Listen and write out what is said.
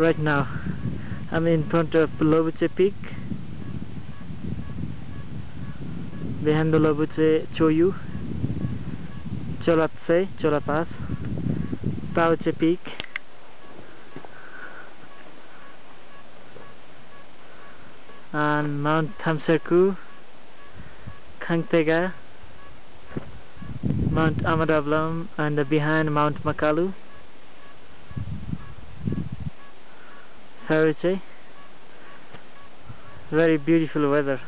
right now. I'm in front of Lobuche Peak. Behind the Lobuche Cho Oyu, Cholatse, Chola Pass, Taoche Peak. And Mount Tamserku. Khangtega, Mount Amadablam, and behind Mount Makalu. Saruche. Very beautiful weather.